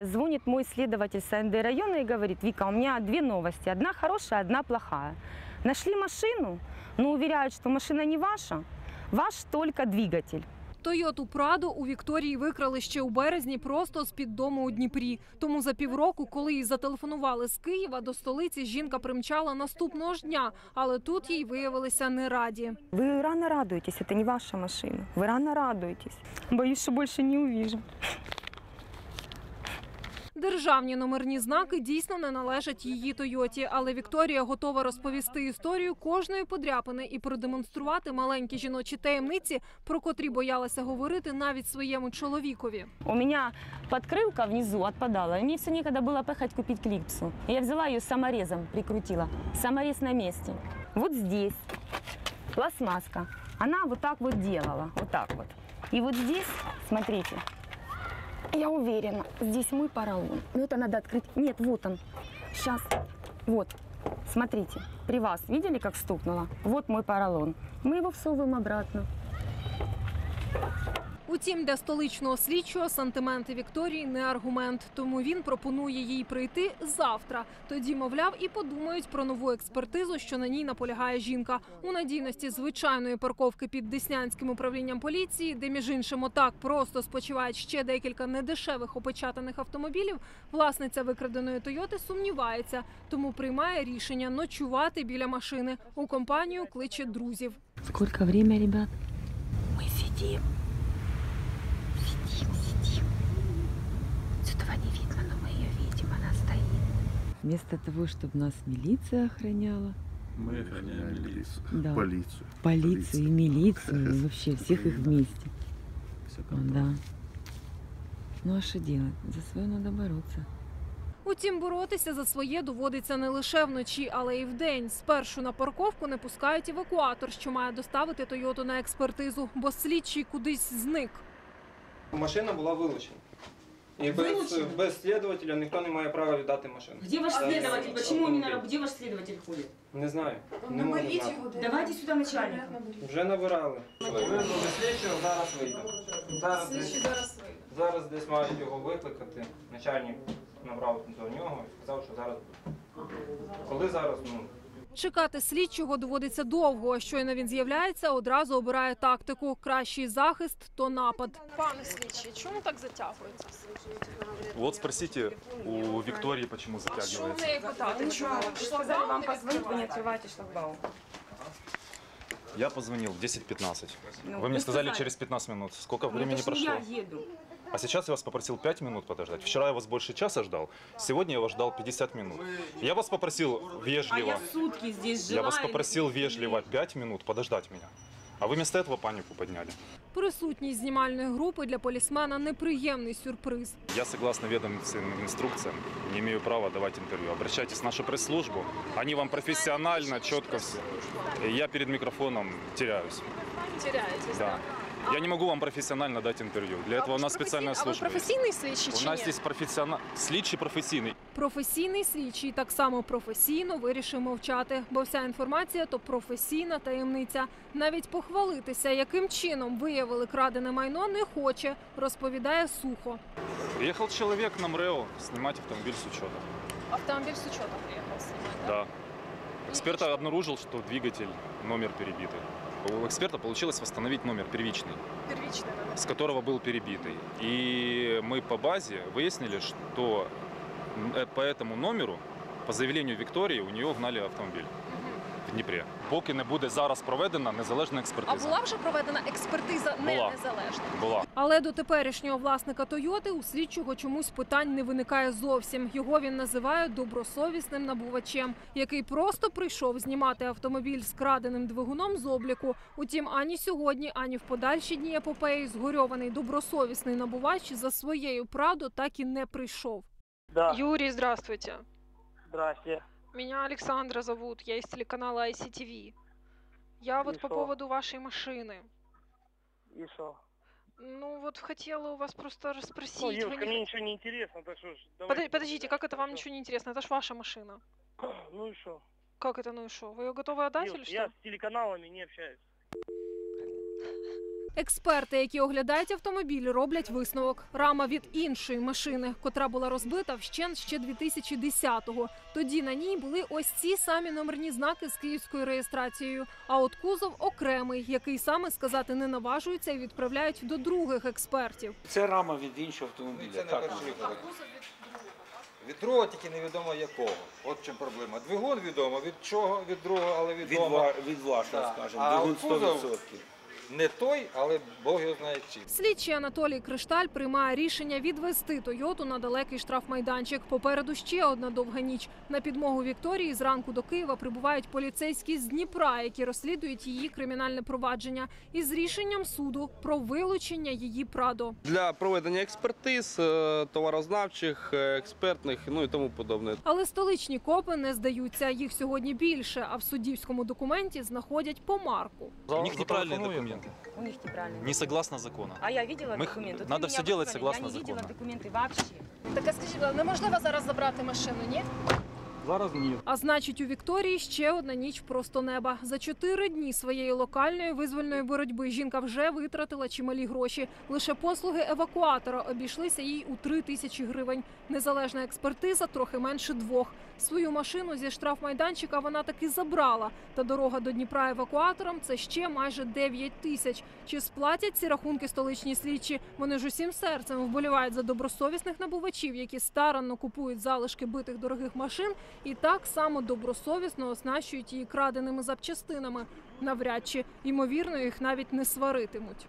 Звонит мой следователь с АНД района и говорит, Вика, у меня две новости. Одна хорошая, одна плохая. Нашли машину, но уверяют, что машина не ваша. Ваш только двигатель. Тойоту Прадо у Вікторії викрали ще у березні просто з-під дому у Дніпрі. Тому за півроку, коли їй зателефонували з Києва, до столиці жінка примчала наступного ж дня, але тут їй виявилися не раді. Вы рано радуетесь, это не ваша машина. Вы рано радуетесь. Боюсь, что больше не увижу. Державні номерні знаки дійсно не належать її Тойоті, але Вікторія готова розповісти історію кожної подряпини і продемонструвати маленькі жіночі таємниці, про котрі боялася говорити навіть своєму чоловікові. У меня подкрылка внизу отпадала, и мне все некогда было поехать купить клипсу. Я взяла ее саморезом, прикрутила. Саморез на месте. Вот здесь пластмасска. Она вот так вот делала, вот так вот. И здесь, смотрите, я уверена, здесь мой поролон. Но это надо открыть. Нет, вот он. Сейчас. Вот. Смотрите, при вас видели, как стукнуло? Вот мой поролон. Мы его всовываем обратно. Утім, для столичного слідчого сантименти Вікторії не аргумент, тому він пропонує їй прийти завтра. Тоді, мовляв, і подумають про нову експертизу, що на ній наполягає жінка. У надійності звичайної парковки під Деснянським управлінням поліції, де між іншим отак просто спочивають ще декілька недешевих опечатаних автомобілів. Власниця викраденої Тойоти сумнівається, тому приймає рішення ночувати біля машини. У компанію кличе друзів. Сколько время, ребят? Мы сидим. Сидим, сидим. Сюда не видно, но мы ее видим, она стоит. Вместо того, чтобы нас милиция охраняла, Мы охраняем милицию. Да. Полицию. полицию и милицию, и вообще всех их вместе. Всё Ну как Да. Ну а что делать? За свое надо бороться. Утім, боротися за своє доводиться не лише вночі, але й вдень. Спершу на парковку не пускають евакуатор, що має доставити Тойоту на експертизу, бо слідчий кудись зник. Машина була вилучена. І без, без слідувателя ніхто не має права віддати машину. Где ваш Да, следователь? да, Почему не на работе? Где ваш следователь ходит? Не знаю. Не можу знати. Давайте сюда начальника. Вже набирали. Визвали слідчого, зараз вийде. Зараз десь, зараз десь мають його викликати. Начальник набрав до нього і сказав, що зараз буде. Коли зараз, ну, Чекати слідчого доводиться довго. а Щойно він з'являється, одразу обирає тактику. Кращий захист то напад. Пане слідчий, чому так затягується? Вот спросите у Виктории, почему затягивается. неї питати? Сказали вам позвонить, вы не открываете шлагбаум. Я позвонил в 10.15. Ну, Вы мне вы сказали сказали. через 15 минут. Сколько Ну, времени это ж не прошло? я еду. А сейчас я вас попросил 5 минут подождать. Вчера я вас больше часа ждал. Сегодня я вас ждал 50 минут. Я вас попросил А вежливо. я сутки здесь жила. Я вас и- попросил вежливо 5 минут подождать меня. А вы вместо этого панику подняли. Присутність знімальної групи для полісмена неприємний сюрприз. Я, согласно ведомственным инструкциям, не имею права давать интервью. Обращайтесь в нашу пресс-службу. Они вам профессионально, четко все. Я перед микрофоном теряюсь. Теряєтесь. Да. Я не могу вам профессионально дать интервью. Для этого у нас специальная А ви служба. есть. професійний слідчий У чи нас ні? есть профессионал... Слідчий професійний. Професійний слідчий так само професійно вирішив мовчати, бо вся інформація то професійна таємниця. Навіть похвалитися, яким чином виявили крадене майно, не хоче, розповідає сухо. Приехал человек на МРЭО снимать автомобиль с учета. Автомобіль з учета приїхав знімати. Да. Эксперт обнаружил, что двигатель, номер перебитый. У эксперта получилось восстановить номер первичный, Первічний с которого был перебитый. И мы по базе выяснили, что э, по этому номеру, по заявлению Виктории, у нее гнали автомобиль Дніпрі. Поки не буде зараз проведена незалежна А була вже проведена експертиза не Була. незалежна. Була. Але до теперішнього власника Тойоти у слідчого чомусь питань не виникає зовсім. Його він називає добросовісним набувачем, який просто прийшов знімати автомобіль з краденим двигуном з обліку. Утім, ані сьогодні, ані в подальші дні епопеї згорьований добросовісний набувач за своєю правду так і не прийшов. Да, Юрий, здравствуйте. здрасте. Меня Александра зовут, я из телеканала ICTV. Я вот И по шо? поводу вашей машины. И что? Ну вот хотела у вас просто расспросить. Ну, вы девушка, не мне ничего не интересно, так что ж, давайте Подождите, до как это вам ничего не интересно? Это ж ваша машина. Ну и что? Как это ну и что? Вы ее готовы отдать или Девушка, что? я с телеканалами не общаюсь. Експерти, які оглядають автомобіль, роблять висновок. Рама від іншої машини, котра була розбита вщент ще 2010-го. Тоді на ній були ось ці самі номерні знаки з київською реєстрацією. А от кузов окремий, який саме сказати не наважуються і відправляють до других експертів. Це рама від іншого автомобіля. Це не так, перший ну. випадок. Від другого тільки невідомо якого. От чим проблема. Двигун відомо, від чого, від другого, але від, відомо. ва- від вашого, Так. скажімо, двигун 100%. Не той, але Бог його знає чим. Слідчий Анатолій Кришталь приймає рішення відвести Тойоту на далекий штрафмайданчик. Попереду ще одна довга ніч. На підмогу Вікторії зранку до Києва прибувають поліцейські з Дніпра, які розслідують її кримінальне провадження із рішенням суду про вилучення її прадо. для проведення експертиз, е, товарознавчих, е, експертних, ну і тому подобне. Але столичні копи не здаються. Їх сьогодні більше, а в суддівському документі знаходять помарку. У них неправильные документы, У них неправильно. не согласно закону. А я видела Мы их- документы. Вот вы надо меня всё делать вызвали, согласно Я не видела закону. документы вообще. Так а скажіть, неможливо зараз забрати машину, ні? Зараз ні. А значить, у Вікторії ще одна ніч просто неба. За чотири дні своєї локальної визвольної боротьби жінка вже витратила чималі гроші. Лише послуги евакуатора обійшлися їй у три тисячі гривень. Незалежна експертиза трохи менше двох. Свою машину зі штрафмайданчика вона таки забрала. Та дорога до Дніпра евакуатором це ще майже 9 тисяч. Чи сплатять ці рахунки столичні слідчі? Вони ж усім серцем вболівають за добросовісних набувачів, які старанно купують залишки битих дорогих машин і так само добросовісно оснащують її краденими запчастинами. Навряд чи ймовірно їх навіть не сваритимуть.